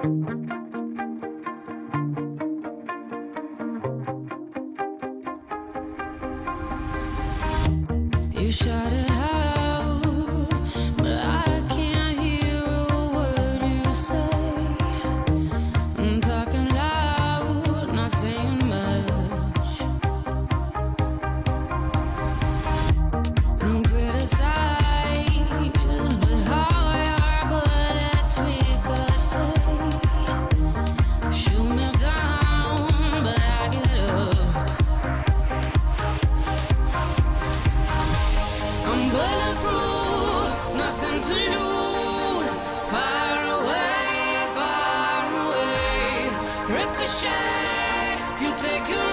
You shot it. Ricochet, you take your